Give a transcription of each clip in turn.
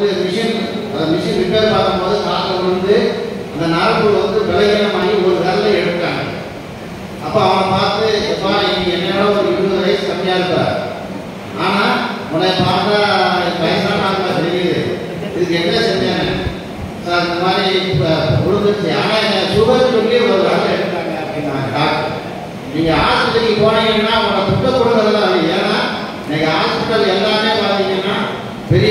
வந்து மிஷின் அந்த machine repair பார்க்கும்போது காலில் விழுந்து அந்த நரம்பு வந்து விளையாடமாகி ஒரு கல்ல எடுத்தாங்க. அப்போ அவனை பார்த்து எப்பா இன்னைக்கு என்னோட ஒரு இருபது வயசு கம்மியாக இருப்ப ஆனால் உன்னை பார்த்தா வயசான ஆளுங்க தெரியுது. இதுக்கு என்ன செஞ்சாங்க சார் இந்த மாதிரி இப்போ விழுந்துருச்சு ஆனால் என்ன சுகர் சொல்லி ஒரு கல்ல எடுத்தாங்க அப்படின்னாங்க டாக்டர். நீங்கள் ஆஸ்பத்திரிக்கு போனீங்கன்னா உங்களை துட்ட கொடுக்கறதா ஏன்னா இன்னைக்கு ஹாஸ்பிட்டல் எல்லாமே பார்த்தீங்கன்னா பெரிய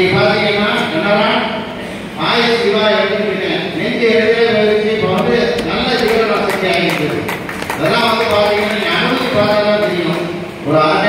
இன்னைக்கு பார்த்தீங்கன்னா என்னதான் ஆயுஷ் சிவா எடுத்துட்டு நெஞ்சு எடுத்தே இப்போ வந்து நல்ல ஜீவன வசதி ஆகிட்டு அதெல்லாம் வந்து பார்த்தீங்கன்னா அனுமதி பார்த்தா தெரியும். ஒரு அரை